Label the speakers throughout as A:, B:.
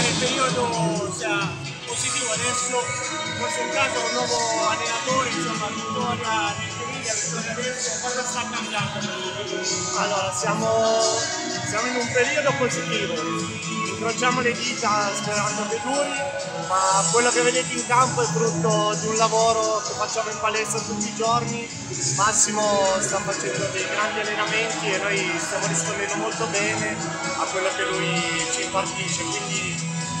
A: che il periodo sia positivo adesso, forse in caso un nuovo allenatore, insomma, vittoria nel Seviglia, vittoria adesso, cosa sta cambiando?
B: Allora, siamo, siamo in un periodo positivo, incrociamo le dita sperando che duri, ma quello che vedete in campo è frutto di un lavoro che facciamo in palestra tutti i giorni. Massimo sta facendo dei grandi allenamenti e noi stiamo rispondendo molto bene a quello che lui ci impartisce, quindi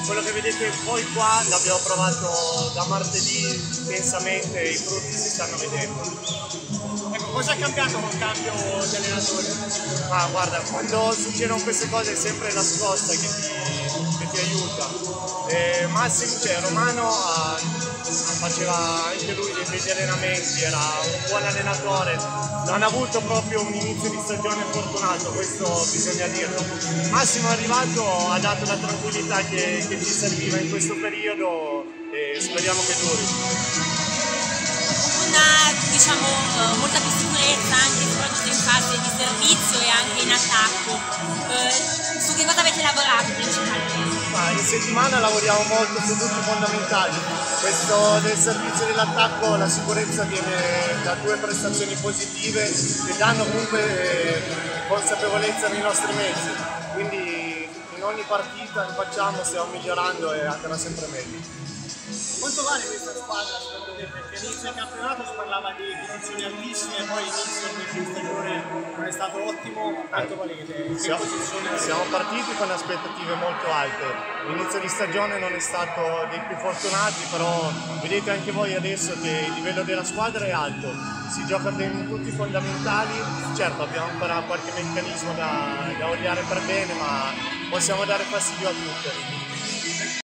B: quello che vedete voi qua l'abbiamo provato da martedì intensamente e i frutti si stanno vedendo.
A: Ecco, cosa è cambiato col cambio di allenatore?
B: Ma guarda, quando succedono queste cose è sempre la scossa che ti, che ti aiuta. E Massimo, cioè Romano ha- faceva anche lui dei begli allenamenti, era un buon allenatore, non ha avuto proprio un inizio di stagione fortunato, questo bisogna dirlo. Massimo è arrivato, ha dato la tranquillità che, che ci serviva in questo periodo e speriamo che duri.
C: una diciamo molta più sicurezza anche soprattutto in fase di servizio e anche in attacco.
B: Settimana lavoriamo molto su tutti i fondamentali. Questo del servizio e dell'attacco, la sicurezza viene da due prestazioni positive che danno comunque eh, consapevolezza nei nostri mezzi. Quindi in ogni partita che facciamo stiamo migliorando e andrà sempre meglio.
A: Quanto vale questa squadra secondo te? Perché all'inizio del campionato si parlava di posizioni altissime, poi l'inizio di stato ottimo, quanto valete?
B: Siamo, siamo partiti con aspettative molto alte. L'inizio di stagione non è stato dei più fortunati, però vedete anche voi adesso che il livello della squadra è alto. Si gioca bene in tutti i fondamentali. Certo, abbiamo ancora qualche meccanismo da, da oliare per bene, ma possiamo dare fastidio a tutti.